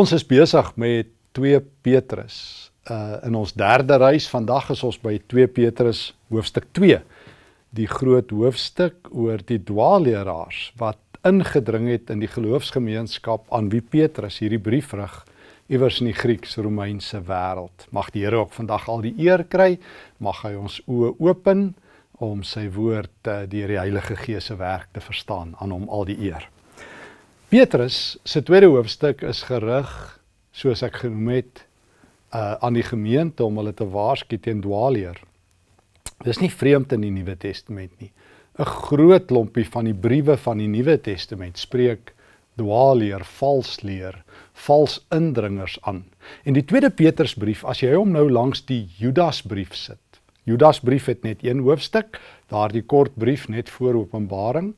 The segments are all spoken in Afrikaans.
Ons is besig met 2 Petrus. Uh in ons derde reis vandag is ons by 2 Petrus hoofstuk 2. Die groot hoofstuk oor die dwaalleraars wat ingedring het in die geloofsgemeenskap aan wie Petrus hierdie brief rig iewers in die Grieks-Romeinse wêreld. Mag die Here ook vandag al die eer kry. Mag hy ons oë open om sy woord uh, deur die Heilige Gees se werk te verstaan. Aan hom al die eer. Petrus se tweede hoofstuk is gerig, soos ek genoem het, uh aan die gemeente om hulle te waarsku teen dwaalleer. Dis nie vreemd in die Nuwe Testament nie. 'n Groot klompie van die briewe van die Nuwe Testament spreek dwaalleer, vals leer, vals indringers aan. En die tweede Petrusbrief, as jy hom nou langs die Judasbrief sit. Judasbrief het net een hoofstuk, daardie kort brief net voor Openbaring,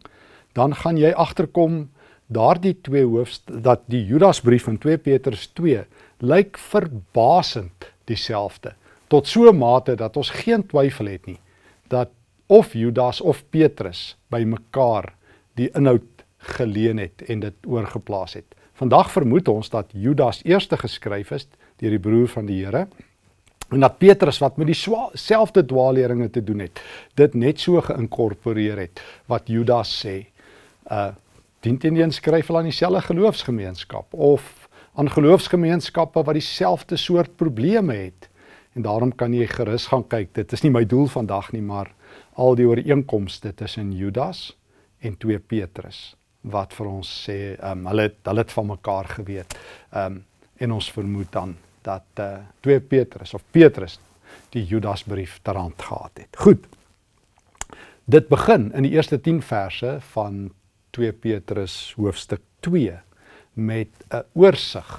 dan gaan jy agterkom daardie twee hoofst dat die Judasbrief in 2 Petrus 2 lyk verbasend dieselfde tot so 'n mate dat ons geen twyfel het nie dat of Judas of Petrus by mekaar die inhoud geleen het en dit oorgeplaas het. Vandag vermoed ons dat Judas eerste geskryf is deur die broer van die Here en dat Petrus wat met dieselfde dwaalleringe te doen het, dit net so geïnkorporeer het wat Judas sê. Uh dien teen skryf hulle aan dieselfde geloofsgemeenskap of aan geloofsgemeenskappe wat dieselfde soort probleme het. En daarom kan jy gerus gaan kyk. Dit is nie my doel vandag nie, maar al die ooreenkomste tussen Judas en 2 Petrus wat vir ons sê, ehm um, hulle hulle het van mekaar geweet. Ehm um, en ons vermoed dan dat eh uh, 2 Petrus of Petrus die Judasbrief ter hand gehad het. Goed. Dit begin in die eerste 10 verse van 2 Petrus hoofstuk 2 met 'n oorsig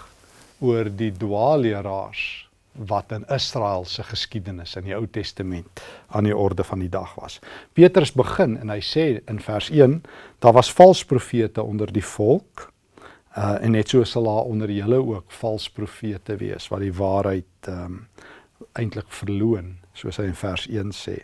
oor die dwaalleraars wat in Israel se geskiedenis in die Ou Testament aan die orde van die dag was. Petrus begin en hy sê in vers 1 daar was valse profete onder die volk uh, en net so sal daar onder julle ook valse profete wees wat die waarheid um, eintlik verloon soos hy in vers 1 sê.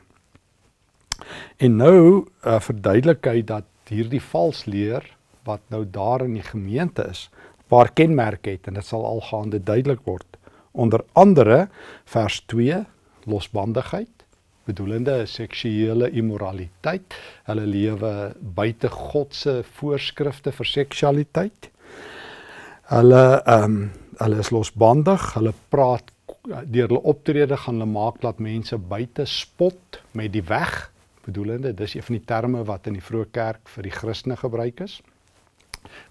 En nou uh, verduidelik hy dat hierdie vals leer wat nou daar in die gemeente is, paar kenmerke het en dit sal algaande duidelik word. Onder andere vers 2 losbandigheid bedoelende seksuele immoraliteit. Hulle lewe buite God se voorskrifte vir seksualiteit. Hulle ehm um, hulle is losbandig, hulle praat deur hulle optrede gaan hulle maak dat mense buite spot met die weg bedoelende. Dis een van die terme wat in die vroeë kerk vir die Christene gebruik is.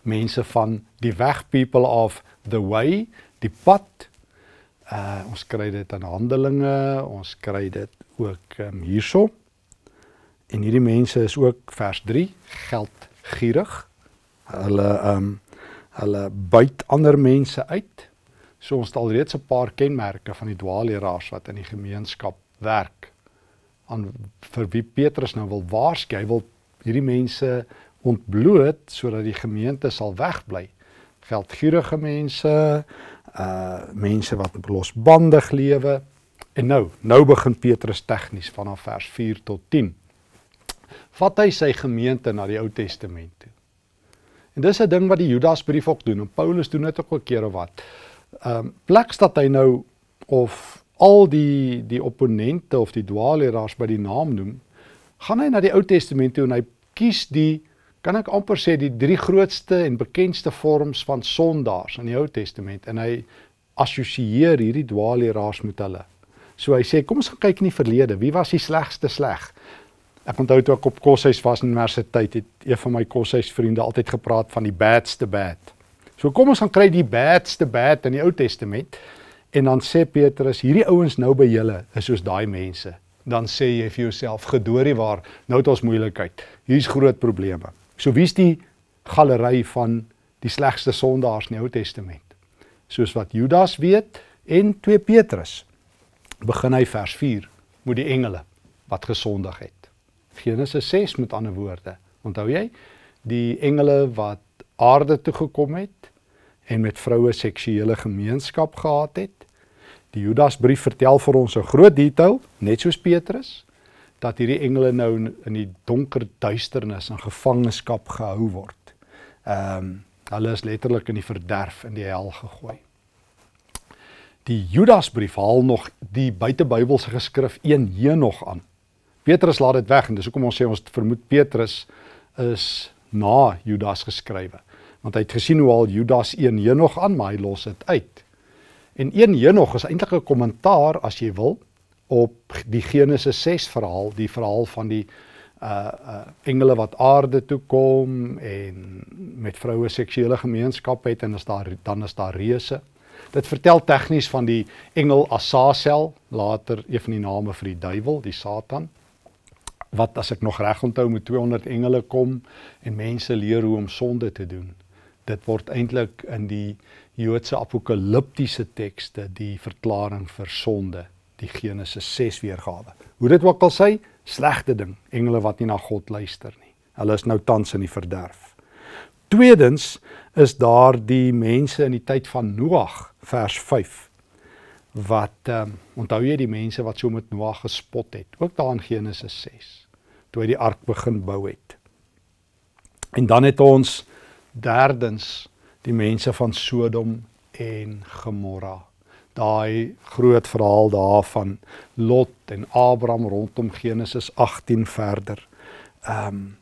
Mense van die weg people of the way, die pad. Uh ons kry dit in Handelinge, ons kry dit ook um, hierso. En hierdie mense is ook vers 3 geldgierig. Hulle um hulle buit ander mense uit. So ons het alreeds 'n paar kenmerke van die dwaalleraars wat in die gemeenskap werk aan vir wie Petrus nou wil waarsku. Hy wil hierdie mense ontbloot sodat die gemeente sal wegbly. Geldgierige mense, uh mense wat losbandig lewe. En nou, nou begin Petrus tegnies vanaf vers 4 tot 10. Vat hy sy gemeente na die Ou Testament toe. En dis 'n ding wat die Judasbrief ook doen en Paulus doen dit ook 'n keer of wat. Ehm um, plek dat hy nou of al die die opponente of die dwaalleraars by die naam noem, gaan hy na die Ou Testament toe en hy kies die kan ek amper sê die drie grootste en bekendste vorms van sondaars in die Ou Testament en hy assosieer hierdie dwaalleraars met hulle. So hy sê kom ons gaan kyk in die verlede, wie was die slegste sleg? Ek onthou toe ek op koshuis was in universiteit het een van my koshuisvriende altyd gepraat van die badste bad. So kom ons gaan kry die badste bad in die Ou Testament En dan sê Petrus, hierdie ouens nou by julle is soos daai mense. Dan sê jy vir jouself, gedoorie waar, nou het ons moeilikheid. Hier's groot probleme. So wie's die galery van die slegste sondaars in die Ou Testament? Soos wat Judas weet en 2 Petrus. Begin hy vers 4 moet die engele wat gesondig het. Genesis 6 met ander woorde. Onthou jy? Die engele wat aarde toe gekom het en met vroue seksuele gemeenskap gehad het. Die Judasbrief vertel vir ons 'n groot detail, net soos Petrus, dat hierdie engele nou in die donker duisternis in gevangenskap gehou word. Ehm um, Hulle is letterlik in die verderf in die hel gegooi. Die Judasbrief haal nog die buitebybelse geskrif 1 Henog aan. Petrus laat dit weg en dis hoekom ons sê ons vermoed Petrus is na Judas geskrywe. Want hy het gesien hoe al Judas 1 Henog aan, maar hy los dit uit. En 1 Henog is eintlik 'n kommentaar as jy wil op die Genesis 6 verhaal, die verhaal van die uh uh engele wat aarde toe kom en met vroue seksuele gemeenskap het en as daar dan is daar reuse. Dit vertel tegnies van die engel Asazel, later een van die name vir die duiwel, die Satan. Wat as ek nog reg onthou met 200 engele kom en mense leer hoe om sonde te doen. Dit word eintlik in die Joodse apokaliptiese tekste die verklaring vir sonde, die Genesis 6 weergawe. Hoe dit ook al sê, slegte ding, engele wat nie na God luister nie. Hulle is nou tans in die verderf. Tweedens is daar die mense in die tyd van Noag, vers 5 wat um, onthou jy die mense wat so met Noag gespot het, ook daar in Genesis 6, toe hy die ark begin bou het. En dan het ons derdens die mense van Sodom en Gomorra daai groot verhaal daarvan Lot en Abraham rondom Genesis 18 verder. Ehm um,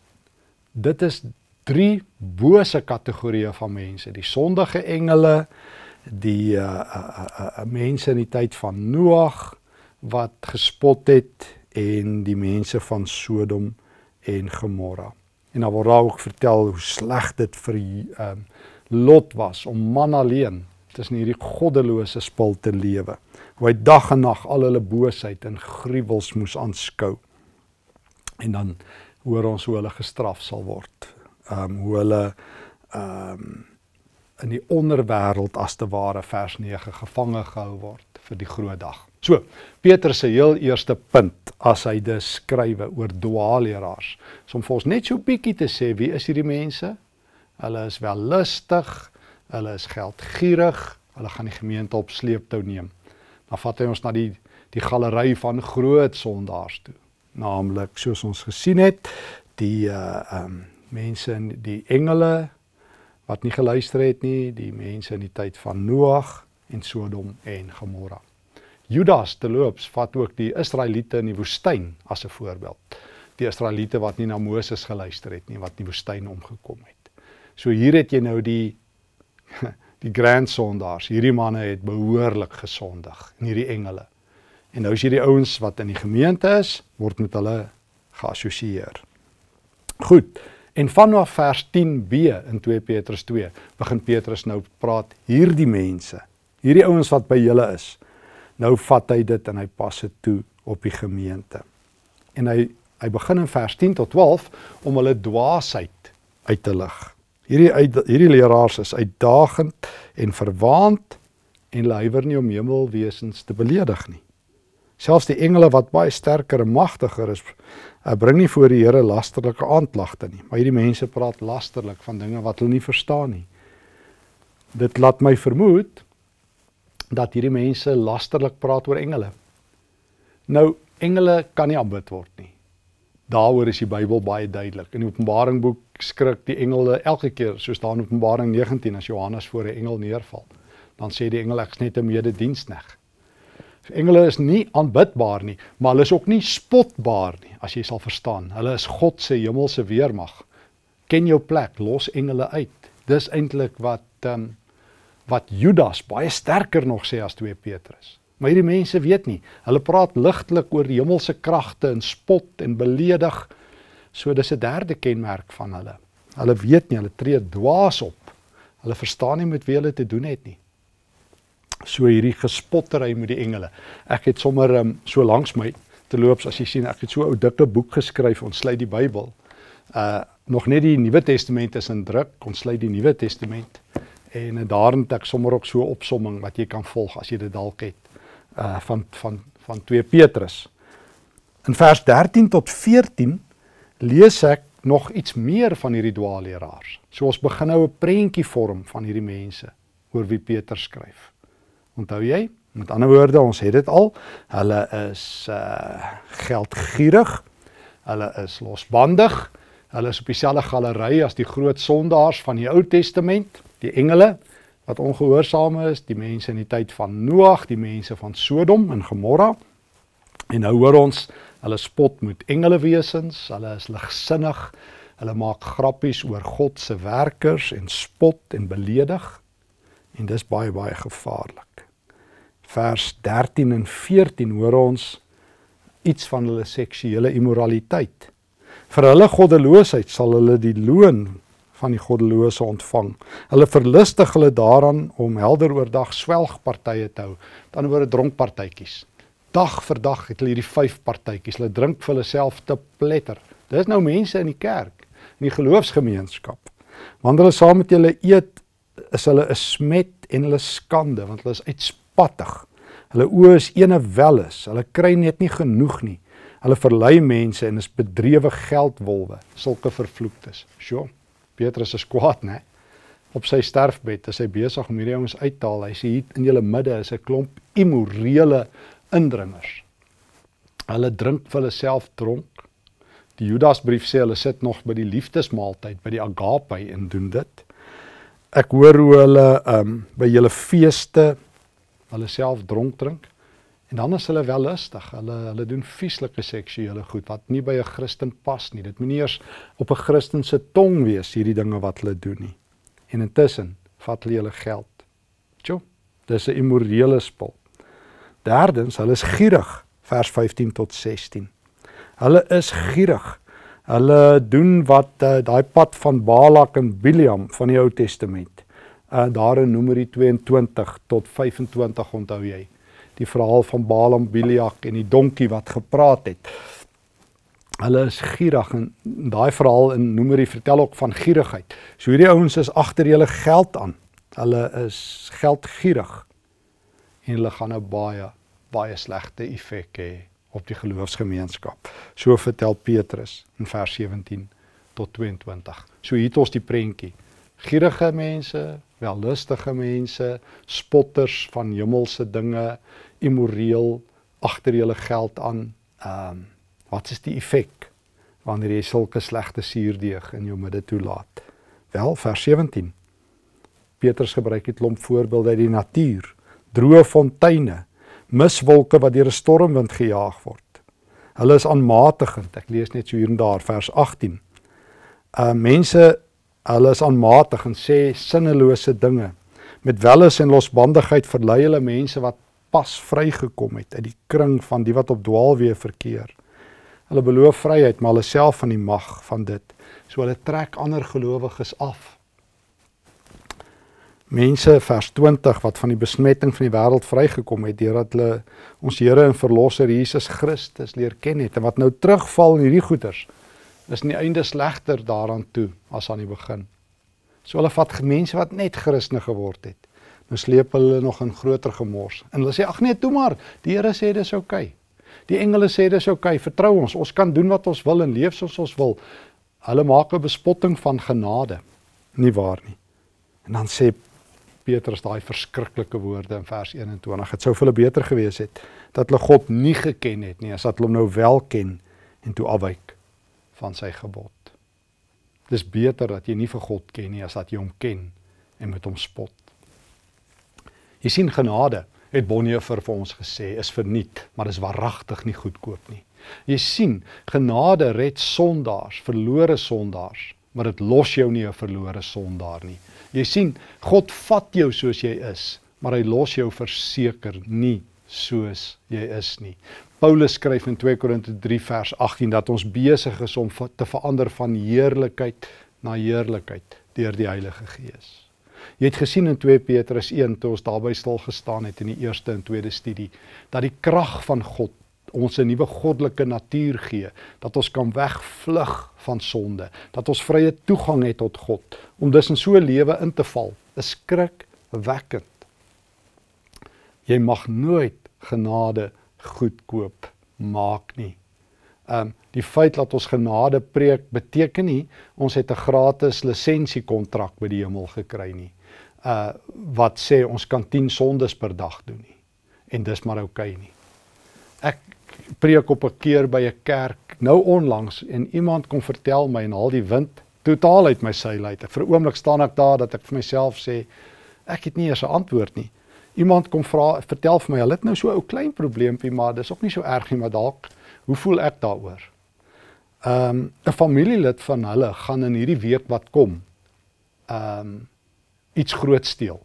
dit is drie bose kategorieë van mense, die sondige engele, die uh uh, uh, uh mense in die tyd van Noag wat gespot het en die mense van Sodom en Gomorra. En dan word daar ook vertel hoe sleg dit vir ehm uh, Lot was om man alleen tussen hierdie goddelose spul te lewe. Hoe hy dag en nag al hulle boosheid en gruwels moes aanskou. En dan hoor ons hoe hulle gestraf sal word. Ehm um, hoe hulle ehm um, in die onderwêreld as te ware vers 9 gevange gehou word vir die groot dag. So, Petrus se heel eerste punt as hy dit skrywe oor dwaalleraars, is om vir ons net so bietjie te sê wie is hierdie mense? Hulle is wel lustig, Hulle is geldgierig. Hulle gaan die gemeente op sleeptou neem. Dan vat hy ons na die die galery van groot sondaars toe. Naamlik soos ons gesien het, die uh um mense in die engele wat nie geluister het nie, die mense in die tyd van Noag en Sodom en Gomorra. Judas terloops vat ook die Israeliete in die woestyn as 'n voorbeeld. Die Israeliete wat nie na Moses geluister het nie, wat in die woestyn omgekom het. So hier het jy nou die die grand sondaars. Hierdie manne het behoorlik gesondig en hierdie engele. En nou is hierdie ouens wat in die gemeente is, word met hulle geassosieer. Goed. En vanaf vers 10b in 2 Petrus 2 begin Petrus nou praat hierdie mense, hierdie ouens wat by julle is. Nou vat hy dit en hy pas dit toe op die gemeente. En hy hy begin in vers 10 tot 12 om hulle dwaasheid uit te lig. Hierdie uit, hierdie leraars is uitdagend en verwaand en hulle huiwer nie om hemelwesens te beledig nie. Selfs die engele wat baie sterker en magtiger is, uh, bring nie voor die Here lasterlike aanklagte nie, maar hierdie mense praat lasterlik van dinge wat hulle nie verstaan nie. Dit laat my vermoed dat hierdie mense lasterlik praat oor engele. Nou engele kan nie aanbid word nie. Daaroor is die Bybel baie duidelik. In Openbaring boek skrik die engele elke keer, soos daar in Openbaring 19 as Johannes voor 'n engel neerval. Dan sê die engel ek's net 'n medediensneg. Engele is nie aanbidbaar nie, maar hulle is ook nie spotbaar nie, as jy sal verstaan. Hulle is God se hemelse weermag. Ken jou plek, los engele uit. Dis eintlik wat ehm um, wat Judas baie sterker nog sê as 2 Petrus. Maar hierdie mense weet nie. Hulle praat ligtelik oor die hemelse kragte en spot en beledig. So dis 'n derde kenmerk van hulle. Hulle weet nie, hulle tree dwaas op. Hulle verstaan nie met wie hulle te doen het nie. So hierdie gespottery met die engele. Ek het sommer um, so langs my te loops as jy sien, ek het so 'n ou dikke boek geskryf, ons sluit die Bybel. Uh nog net die Nuwe Testament is in druk, ons sluit die Nuwe Testament. En uh, daarin het ek sommer ook so 'n opsomming wat jy kan volg as jy dit dalk het uh van van van 2 Petrus. In vers 13 tot 14 lees ek nog iets meer van hierdie dwaalleraars. So ons begin nou 'n prentjie vorm van hierdie mense oor wie Petrus skryf. Onthou jy? Met ander woorde, ons het dit al. Hulle is uh geldgierig. Hulle is losbandig. Hulle is op dieselfde galery as die groot sondaars van die Ou Testament, die engele wat ongehoorsaam is, die mense in die tyd van Noag, die mense van Sodom en Gomorra. En nou hoor ons hulle spot met engelewesens, hulle is ligsinnig, hulle maak grappies oor God se werkers en spot en beledig. En dis baie baie gevaarlik. Vers 13 en 14 hoor ons iets van hulle seksuele immoraliteit. Vir hulle goddeloosheid sal hulle die loon van die goddelose ontvang. Hulle verlustig hulle daaraan om helder oordag swelgpartye te hou, dan oor 'n dronkpartytjies. Dag vir dag het hulle hierdie vyf partytjies. Hulle drink vir hulle self te pletter. Dis nou mense in die kerk, in die geloofsgemeenskap. Wanneer hulle saam met julle eet, is hulle 'n smet en hulle skande want hulle is uitspattig. Hulle oë is ene welis. Hulle kry net nie genoeg nie. Hulle verlei mense en is bedrewe geldwolwe, sulke vervloektes. Sjoe. Petrus is kwaad, né? Op sy sterfbed is hy besig om hierdie ouens uit te haal. Hy sê hier in julle midde is 'n klomp immorele indringers. Hulle drink vir hulle self dronk. Die Judasbrief sê hulle sit nog by die liefdesmaaltyd by die agape en doen dit. Ek hoor hoe hulle ehm um, by julle feeste hulle self dronk drink. En dan is hulle wel lustig. Hulle hulle doen vieslike seksuele goed wat nie by 'n Christen pas nie. Dit moenie eers op 'n Christen se tong wees hierdie dinge wat hulle doen nie. En intussen vat hulle hulle geld. Tjoe. Dis 'n immorele spul. Derdens, hulle is gierig, vers 15 tot 16. Hulle is gierig. Hulle doen wat uh, daai pad van Balak en Biliam van die Ou Testament. Uh daar in Numeri 22 tot 25 onthou jy die verhaal van Balaam, Biliak en die donkie wat gepraat het. Hulle is gierig en daai verhaal in Numeri vertel ook van gierigheid. So hierdie ouens is agter hulle geld aan. Hulle is geldgierig en hulle gaan nou baie baie slegte effek hê op die geloofsgemeenskap. So vertel Petrus in vers 17 tot 22. So hier het ons die prentjie. Gierige mense, wellustige mense, spotters van hemelse dinge, immoreel agter julle geld aan. Ehm um, wat is die effek wanneer jy sulke slegte suurdeeg in jou midde toelaat? Wel vers 17. Petrus gebruik 'n klomp voorbeelde uit die natuur. Droë fonteine, miswolke wat deur 'n stormwind gejaag word. Hulle is aanmatigend. Ek lees net so hier en daar vers 18. Uh mense hulle is aanmatigend sê sinnelose dinge. Met welis en losbandigheid verlei hulle mense wat pas vrygekom het uit die kring van die wat op dwaalweë verkeer. Hulle beloof vryheid, maar hulle self van die mag van dit. So hulle trek ander gelowiges af. Mense vers 20 wat van die besmetting van die wêreld vrygekom het deurdat hulle ons Here en Verlosser Jesus Christus leer ken het en wat nou terugval in hierdie goeters is in die einde slegter daaraan toe as aan die begin. So hulle vat mense wat net Christene geword het nou sleep hulle nog in groter gemors. En hulle sê ag nee, toe maar. Die Here sê dis oukei. Okay. Die engele sê dis oukei. Okay. Vertrou ons. Ons kan doen wat ons wil en leef soos ons wil. Hulle maak 'n bespotting van genade. Nie waar nie. En dan sê Petrus daai verskriklike woorde in vers 21. Dit sou vir hulle beter gewees het dat hulle God nie geken het nie as dat hulle hom nou wel ken en toe afwyk van sy gebod. Dis beter dat jy nie vir God ken nie as dat jy hom ken en met hom spot. Jy sien genade het Bonhoeffer vir ons gesê is verniet, maar is waaragtig nie goedkoop nie. Jy sien, genade red sondaars, verlore sondaars, maar dit los jou nie 'n verlore sondaar nie. Jy sien, God vat jou soos jy is, maar hy los jou verseker nie soos jy is nie. Paulus skryf in 2 Korinte 3 vers 18 dat ons besig is om te verander van heerlikheid na heerlikheid deur die Heilige Gees. Jy het gesien in 2 Petrus 1 toe ons daarby stil gestaan het in die eerste en tweede studie dat die krag van God ons 'n nuwe goddelike natuur gee, dat ons kan wegvlug van sonde, dat ons vrye toegang het tot God om dus in so 'n lewe in te val. 'n Skrikwekkend. Jy mag nooit genade goedkoop maak nie. Um die feit dat ons genade preek beteken nie ons het 'n gratis lisensiekontrak by die hemel gekry nie uh wat sê ons kan 10 sondes per dag doen nie. En dis maar oukei okay nie. Ek preek op 'n keer by 'n kerk nou onlangs en iemand kom vertel my en al die wind totaal uit my seil uit. Vir 'n oomblik staan ek daar dat ek vir myself sê ek het nie eers 'n antwoord nie. Iemand kom vra vertel vir my, hulle het nou so 'n ou klein probleempie, maar dis ook nie so erg nie, maar dalk hoe voel ek daaroor? Ehm um, 'n familielid van hulle gaan in hierdie week wat kom ehm um, iets groot steel.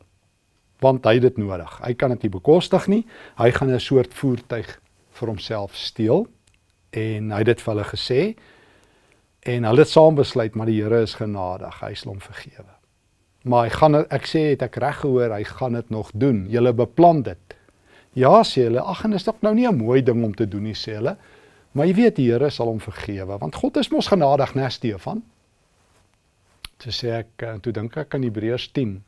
Want hy het dit nodig. Hy kan dit nie bekostig nie. Hy gaan 'n soort voertuig vir homself steel en hy het dit vir hulle gesê en hulle het saam besluit maar die Here is genadig. Hy sal hom vergewe. Maar hy gaan ek sê het ek reg gehoor, hy gaan dit nog doen. Julle beplan dit. Ja sê hulle, ag en is dit nou nie 'n mooi ding om te doen nie sê hulle. Maar jy weet die Here sal hom vergewe want God is mos genadig, né Stefan? Toe sê ek en toe dink ek aan Hebreërs 10.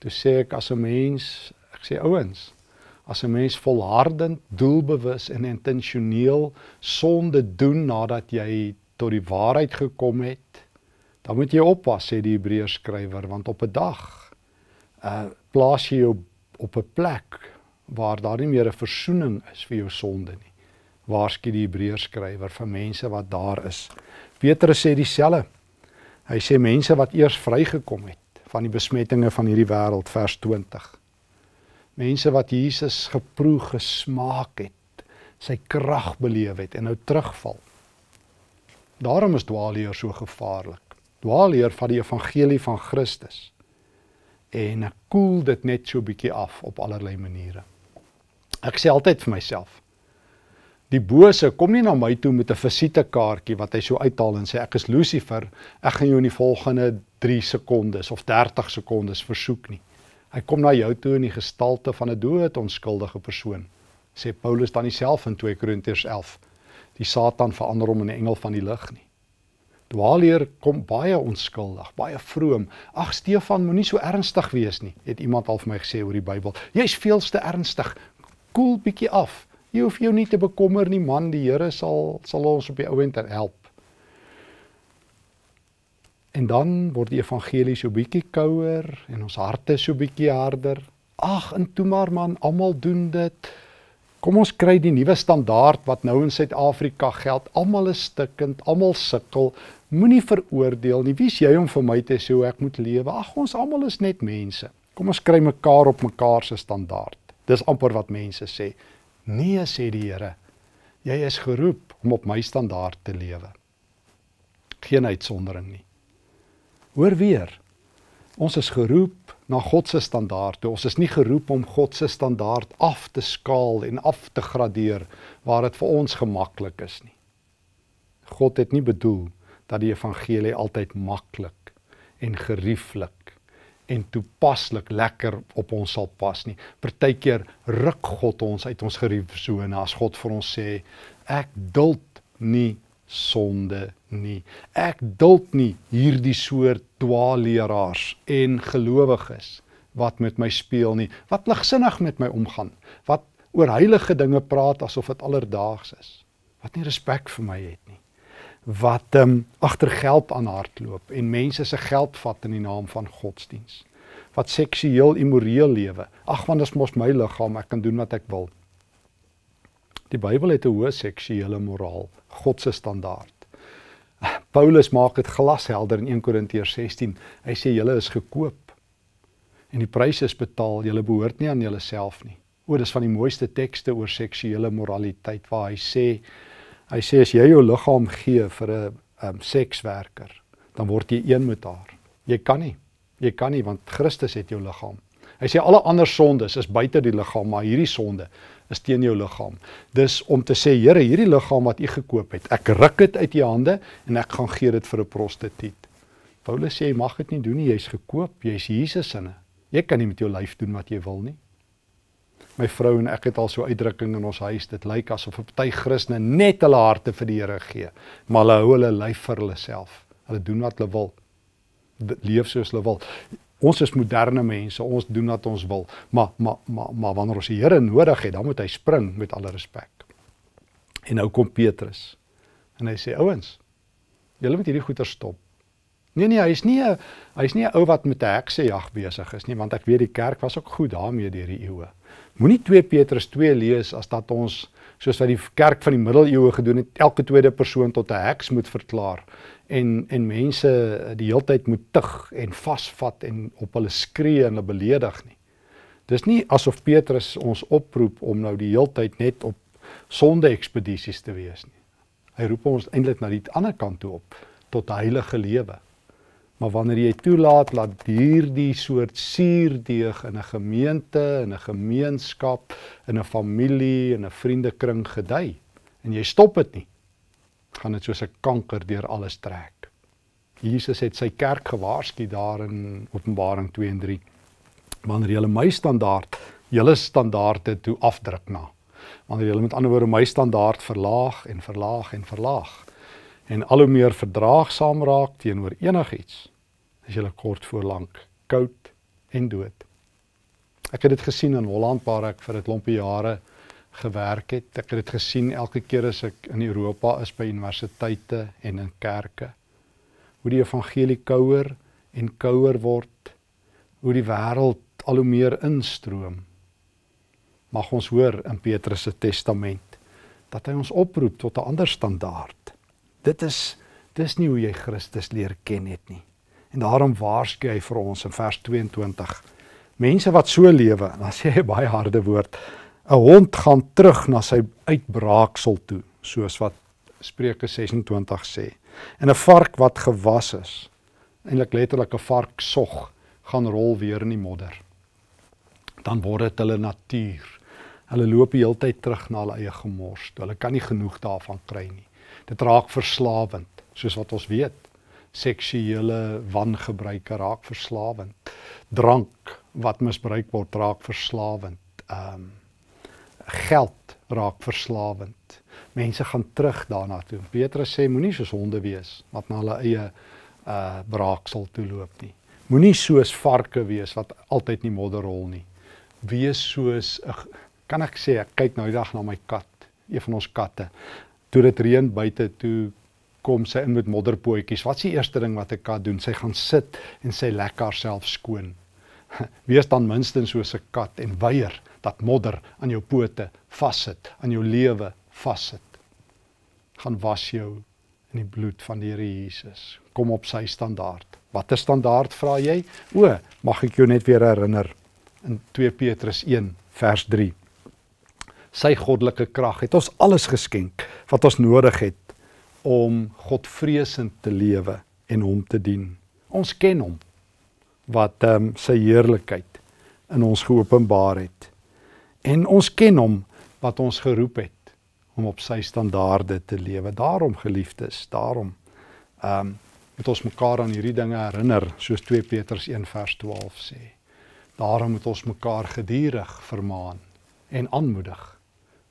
Toe sê ek as 'n mens, ek sê ouens, as 'n mens volhardend, doelbewus en intentioneel sonde doen nadat jy tot die waarheid gekom het, dan moet jy oppas sê die Hebreërs skrywer want op 'n dag uh plaas jy jou op 'n plek waar daar nie meer 'n verzoening is vir jou sonde nie waarsku die Hebreërs skrywer vir mense wat daar is. Petrus sê dieselfde. Hy sê mense wat eers vrygekom het van die besmettinge van hierdie wêreld vers 20. Mense wat Jesus geproe gesmaak het, sy krag beleef het en nou terugval. Daarom is dwaalleer so gevaarlik. Dwaalleer van die evangelie van Christus. En ek koel dit net so bietjie af op allerlei maniere. Ek sê altyd vir myself, Die bose kom nie na my toe met 'n visitekaartjie wat hy so uithaal en sê ek is Lucifer, ek gaan jou in die volgende 3 sekondes of 30 sekondes versoek nie. Hy kom na jou toe in die gestalte van 'n dood onskuldige persoon. Sê Paulus dan self in 2 Korintiërs 11. Die Satan verander hom in 'n engel van die lig nie. Dwaaleer kom baie onskuldig, baie vroom. Ag Stefan, moenie so ernstig wees nie, het iemand al vir my gesê oor die Bybel. Jy's veelste ernstig. Koel bietjie af. Jy hoef jou nie te bekommer nie man, die Here sal sal ons op die ouend help. En dan word die evangelie so bietjie kouer en ons harte so bietjie harder. Ag, en toe maar man, almal doen dit. Kom ons kry die nuwe standaard wat nou in Suid-Afrika geld. Almal is stikkend, almal sukkel. Moenie veroordeel nie. Wie's jy om vir my te sê hoe ek moet lewe? Ag, ons almal is net mense. Kom ons kry mekaar op mekaar se standaard. Dis amper wat mense sê. Nee sê die Here. Jy is geroep om op my standaard te lewe. Geen uitsondering nie. Hoor weer. Ons is geroep na God se standaard. Ons is nie geroep om God se standaard af te skaal en af te gradeer waar dit vir ons gemaklik is nie. God het nie bedoel dat die evangelie altyd maklik en gerieflik en toepaslik lekker op ons sal pas nie. Partykeer ruk God ons uit ons geriefsone as God vir ons sê ek duld nie sonde nie. Ek duld nie hierdie soort dwaalleraars en gelowiges wat met my speel nie, wat ligsinnig met my omgaan, wat oor heilige dinge praat asof dit alledaags is, wat nie respek vir my het nie wat ehm um, agter geld aan hardloop en mense se geld vat in die naam van godsdiens. Wat seksueel immoreel lewe. Ag want dit is mos my liggaam, ek kan doen wat ek wil. Die Bybel het 'n hoë seksuele moraal, God se standaard. Paulus maak dit glashelder in 1 Korintiërs 16. Hy sê julle is gekoop en die prys is betaal. Julle behoort nie aan julleself nie. O, dis van die mooiste tekste oor seksuele moraliteit waar hy sê Hy sê as jy jou liggaam gee vir 'n um, sekswerker, dan word jy een met haar. Jy kan nie. Jy kan nie want Christus het jou liggaam. Hy sê alle ander sondes is buite die liggaam, maar hierdie sonde is teen jou liggaam. Dis om te sê, Here, hierdie liggaam wat U gekoop het, ek ruk dit uit U hande en ek gaan gee dit vir 'n prostituut. Paulus sê jy mag dit nie doen nie, jy's gekoop, jy's Jesus se. Jy kan nie met jou lyf doen wat jy wil nie my vrou en ek het al so uitdrukking in ons huis. Dit lyk asof 'n party Christene net hulle harte vir die Here gee, maar hulle hou hulle lyf vir hulle self. Hulle doen wat hulle wil. Leef soos hulle wil. Ons is moderne mense, ons doen wat ons wil. Maar maar maar maar wanneer ons die Here nodig het, dan moet hy spring met alle respek. En nou kom Petrus. En hy sê: "Ouens, julle moet hierdie goeie stop. Nee nee, hy is nie 'n hy is nie 'n ou wat met 'n heksejag besig is nie, want ek weet die kerk was ook goed daarmee deur die eeue. Moenie 2 Petrus 2 lees as dat ons soos wat die kerk van die middeleeue gedoen het, elke tweede persoon tot 'n heks moet verklaar en en mense die heeltyd moet tug en vasvat en op hulle skree en hulle beledig nie. Dis nie asof Petrus ons oproep om nou die heeltyd net op sonde ekspedisies te wees nie. Hy roep ons eintlik na die ander kant toe op tot heilige lewe. Maar wanneer jy toelaat dat hierdie soort suurdeeg in 'n gemeente, in 'n gemeenskap, in 'n familie, in 'n vriendekring gedei en jy stop dit nie, gaan dit soos 'n kanker deur alles trek. Jesus het sy kerk gewaarsku daar in Openbaring 2 en 3. Wanneer jy my standaard, julle standaarde toe afdruk na. Wanneer jy met ander woorde my standaard verlaag en verlaag en verlaag en al hoe meer verdraagsaam raak teenoor enigiets, is jy kort voor lank koud en dood. Ek het dit gesien in Holland waar ek vir 'n klompie jare gewerk het. Ek het dit gesien elke keer as ek in Europa is by universiteite en in kerke. Hoe die evangelie kouer en kouer word. Hoe die wêreld al hoe meer instroom. Mag ons hoor in Petrus se testament dat hy ons oproep tot 'n ander standaard. Dit is dis nie hoe jy Christus leer ken het nie. En daarom waarsku hy vir ons in vers 22. Mense wat so lewe, dan sê hy baie harde woord. 'n Hond gaan terug na sy uitbraaksel toe, soos wat Spreuke 26 sê. En 'n vark wat gewas is, eintlik letterlik 'n vark sog, gaan rol weer in die modder. Dan word dit hulle natuur. Hulle loop die hele tyd terug na hulle eie gemors. Hulle kan nie genoeg daarvan kry nie. Dit raak verslawend, soos wat ons weet. Seksuele wangebruike raak verslawend. Drank wat misbruik word raak verslawend. Ehm um, geld raak verslawend. Mense gaan terug daarna toe. Petrus sê moenie soos honde wees wat na hulle eie uh braaksel toe loop nie. Moenie soos varke wees wat altyd in die modder rol nie. Wees soos 'n kan ek sê ek kyk nou die dag na my kat, een van ons katte. Toe dit reën buite toe kom sy in met modderpootjies. Wat is die eerste ding wat 'n kat doen? Sy gaan sit en sy lekker self skoon. Wees dan minstens soos 'n kat en weier dat modder aan jou pote vassit, aan jou lewe vassit. Gaan was jou in die bloed van die Here Jesus. Kom op sy standaard. Watter standaard vra jy? O, mag ek jou net weer herinner in 2 Petrus 1 vers 3. Sy goddelike krag het ons alles geskenk wat ons nodig het om Godvreesend te lewe en hom te dien. Ons ken hom wat ehm um, sy heerlikheid in ons geopenbaar het. En ons ken hom wat ons geroep het om op sy standaarde te lewe. Daarom geliefdes, daarom ehm um, moet ons mekaar aan hierdie dinge herinner, soos 2 Petrus 1 vers 12 sê. Daarom moet ons mekaar gedurig vermaan en aanmoedig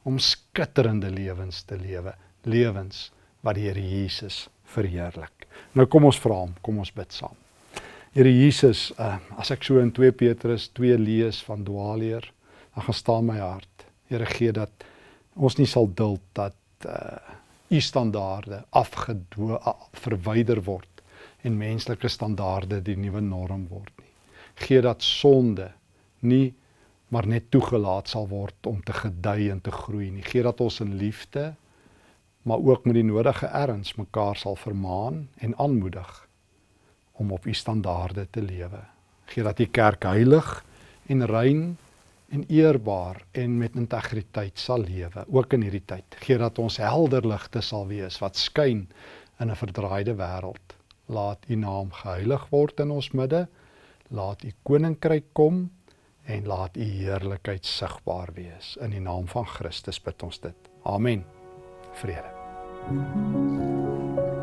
om skitterende lewens te lewe, lewens wat die Here Jesus verheerlik. Nou kom ons vra hom, kom ons bid saam. Here Jesus, uh, as ek so in 2 Petrus 2 lees van dwaalleer, dan gaan staan my hart. Here gee dat ons nie sal duld dat uh u standaarde afgedwo verwyder word en menslike standaarde die nuwe norm word nie. Gee dat sonde nie maar net toegelaat sal word om te gedei en te groei nie. Gee dat ons in liefde maar ook met die nodige erns mekaar sal vermaan en aanmoedig om op u standaarde te lewe. Gee dat u kerk heilig en rein en eerbaar en met integriteit sal lewe ook in hierdie tyd. Gee dat ons helder ligte sal wees wat skyn in 'n verdraaide wêreld. Laat U naam geheilig word in ons midde. Laat U koninkryk kom en laat U heerlikheid sigbaar wees. In die naam van Christus bid ons dit. Amen. Vrede. Thank you.